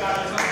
guys.